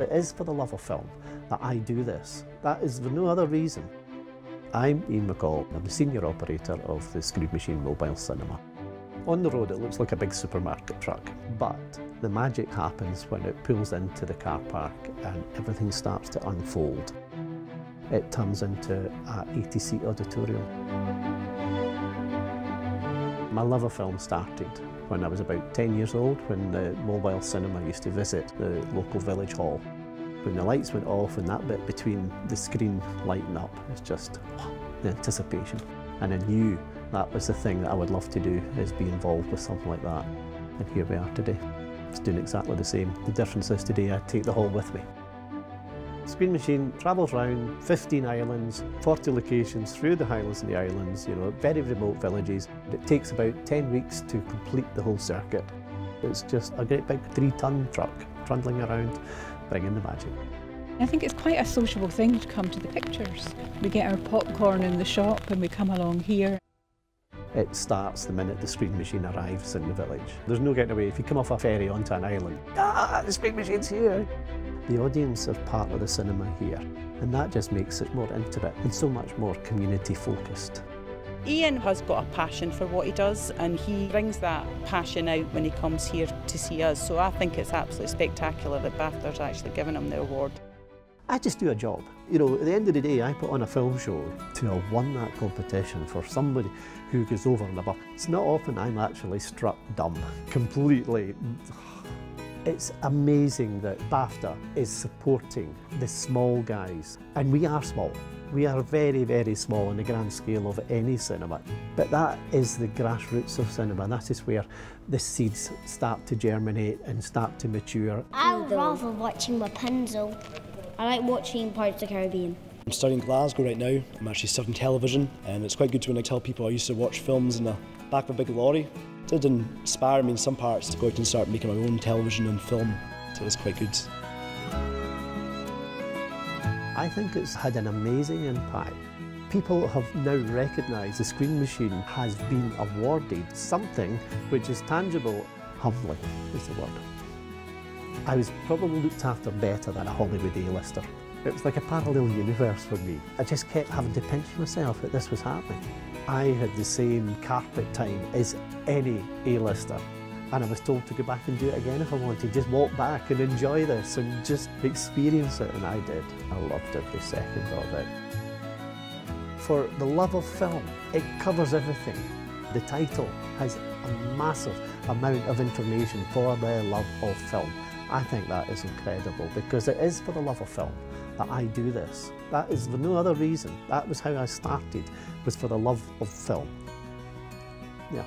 It is for the love of film that I do this. That is for no other reason. I'm Iain McColl. I'm the senior operator of the Screen Machine Mobile Cinema. On the road it looks like a big supermarket truck, but the magic happens when it pulls into the car park and everything starts to unfold. It turns into an 80-seat auditorium. My love of film started when I was about 10 years old when the mobile cinema used to visit the local village hall. When the lights went off and that bit between the screen lighting up, it's just oh, the anticipation. And I knew that was the thing that I would love to do, is be involved with something like that. And here we are today. It's doing exactly the same. The difference is today I take the hall with me. Screen Machine travels around 15 islands, 40 locations through the Highlands and the Islands, you know, very remote villages. It takes about 10 weeks to complete the whole circuit. It's just a great big three ton truck trundling around, bringing the magic. I think it's quite a sociable thing to come to the pictures. We get our popcorn in the shop and we come along here. It starts the minute the screen machine arrives in the village. There's no getting away. If you come off a ferry onto an island, ah, the screen machine's here. The audience are part of the cinema here, and that just makes it more intimate and so much more community focused. Iain has got a passion for what he does and he brings that passion out when he comes here to see us. So I think it's absolutely spectacular that BAFTA's actually given him the award. I just do a job. You know, at the end of the day, I put on a film show to have won that competition for somebody who goes over and above. It's not often I'm actually struck dumb, completely. It's amazing that BAFTA is supporting the small guys, and we are small. We are very, very small in the grand scale of any cinema. But that is the grassroots of cinema. That is where the seeds start to germinate and start to mature. I would rather watching Rapunzel. I like watching Pirates of the Caribbean. I'm studying Glasgow right now. I'm actually studying television, and it's quite good to when I tell people I used to watch films in the back of a big lorry It did inspire me in some parts to go out and start making my own television and film. So it was quite good. I think it's had an amazing impact. People have now recognised the Screen Machine has been awarded something which is tangible. Humbling is the word. I was probably looked after better than a Hollywood A-lister. It was like a parallel universe for me. I just kept having to pinch myself that this was happening. I had the same carpet time as any A-lister and I was told to go back and do it again if I wanted. Just walk back and enjoy this and just experience it and I did. I loved every second of it. For the love of film, it covers everything. The title has a massive amount of information for the love of film. I think that is incredible because it is for the love of film that I do this. That is for no other reason. That was how I started, was for the love of film. Yeah.